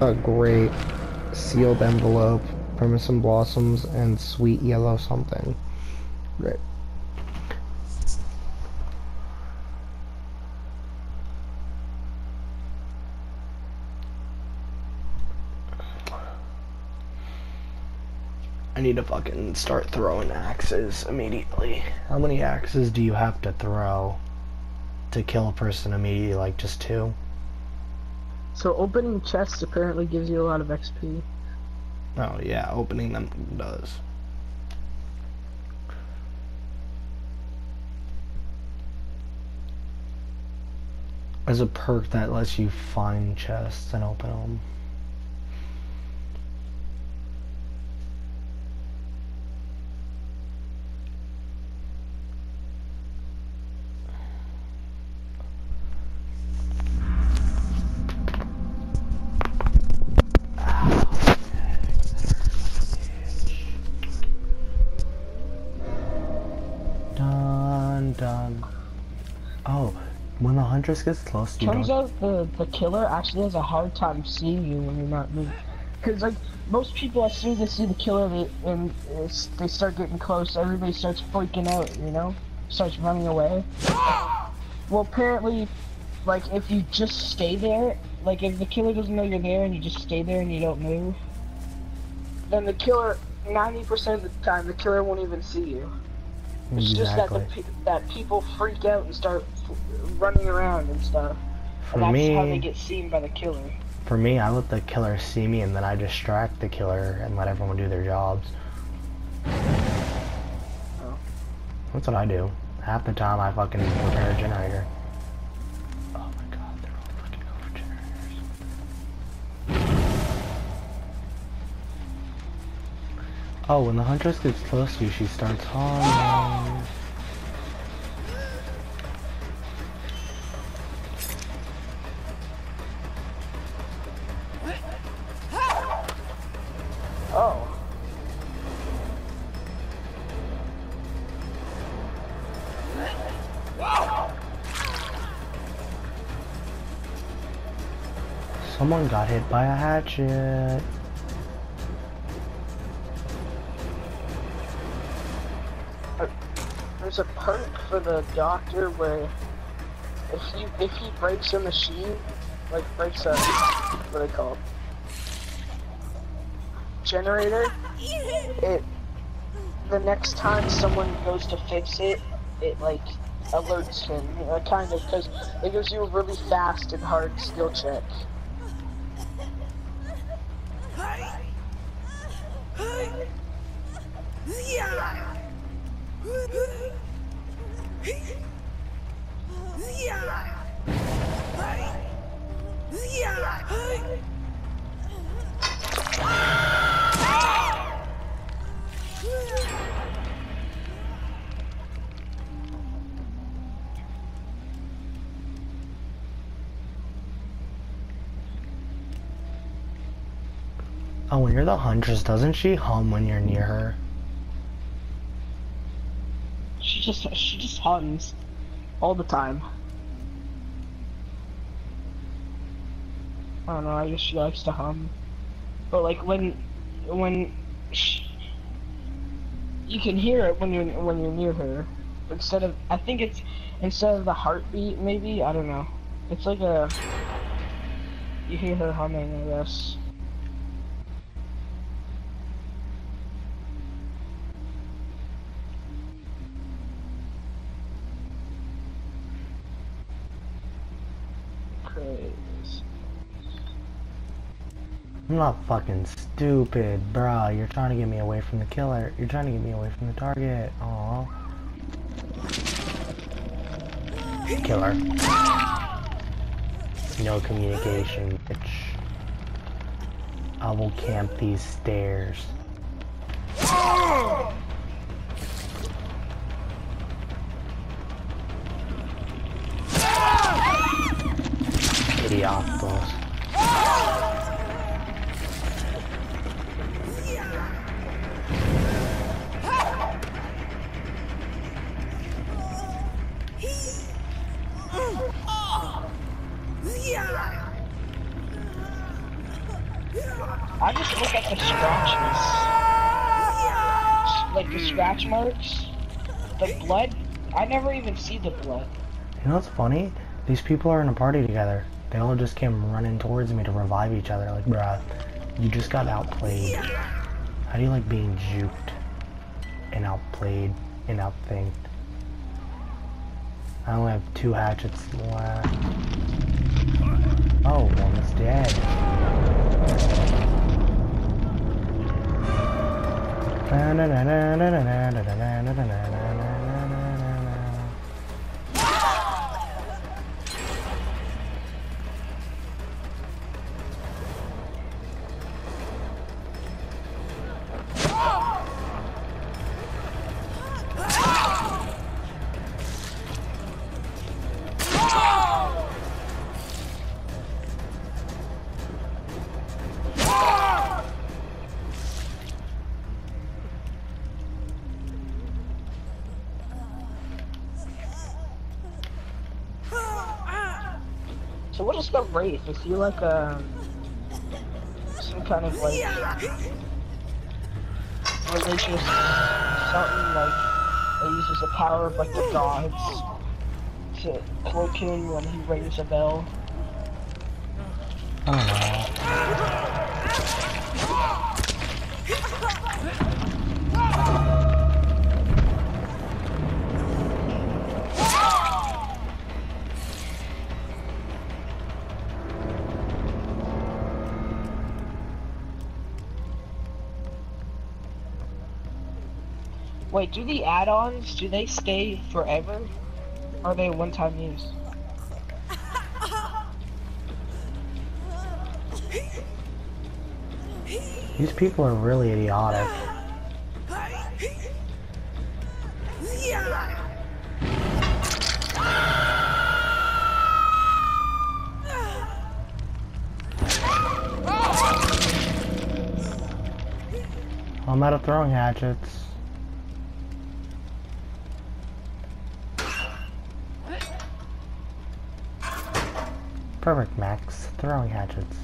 a great sealed envelope, persimmon blossoms, and sweet yellow something. Great. I need to fucking start throwing axes immediately. How many axes do you have to throw to kill a person immediately? Like just two? So opening chests apparently gives you a lot of XP. Oh yeah, opening them does. As a perk that lets you find chests and open them. Dun. Oh, when the huntress gets close, you Turns out the the killer actually has a hard time seeing you when you're not moving. Cause like most people, as soon as they see the killer, they and they start getting close. Everybody starts freaking out, you know, starts running away. Well, apparently, like if you just stay there, like if the killer doesn't know you're there and you just stay there and you don't move, then the killer, 90% of the time, the killer won't even see you. It's just that the that people freak out and start running around and stuff. For and that's me, how they get seen by the killer. for me, I let the killer see me, and then I distract the killer and let everyone do their jobs. Oh. That's what I do. Half the time, I fucking repair a generator. Oh, when the huntress gets close to you, she starts humming. Oh. Someone got hit by a hatchet. There's a perk for the doctor where if he if he breaks a machine, like breaks a what do they call it? Generator, it the next time someone goes to fix it, it like alerts him, uh, kind of, because it gives you a really fast and hard skill check. Oh, when you're the huntress, doesn't she hum when you're near her? She just she just hums all the time. I don't know. I guess she likes to hum, but like when when sh you can hear it when you're when you're near her. Instead of I think it's instead of the heartbeat maybe I don't know. It's like a you hear her humming I guess. Crazy. I'm not fucking stupid, bruh. You're trying to get me away from the killer. You're trying to get me away from the target. Aw. Killer. No communication, bitch. I will camp these stairs. Idiotos. look at the scratches. Like the scratch marks. The blood. I never even see the blood. You know what's funny? These people are in a party together. They all just came running towards me to revive each other. Like, bruh, you just got outplayed. How do you like being juked and outplayed and outthinked? I only have two hatchets left. Oh, one's dead. Na na na na na na na na na na na na na na what is the wraith? Is he like a some kind of like religious something like that uses the power of like the gods to cloak him when he rings a bell? I Wait, do the add-ons do they stay forever? Or are they one-time use? These people are really idiotic. I'm out of throwing hatchets. Perfect, Max. Throwing hatchets.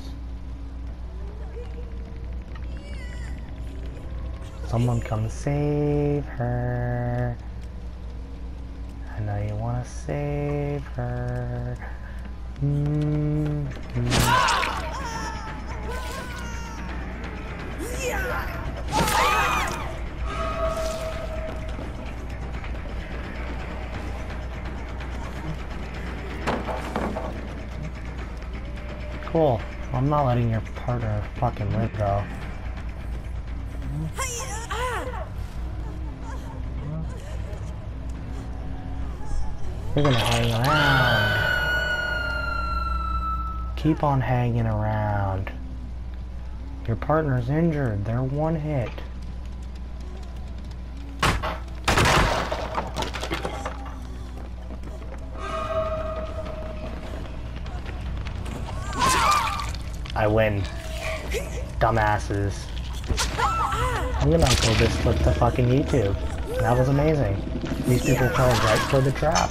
Someone come save her. I know you wanna save her. Mm -hmm. Cool. I'm not letting your partner fucking live though. You're gonna hang around. Keep on hanging around. Your partner's injured. They're one hit. I win. Dumbasses. I'm gonna upload this clip to fucking YouTube. That was amazing. These people fell right for the trap.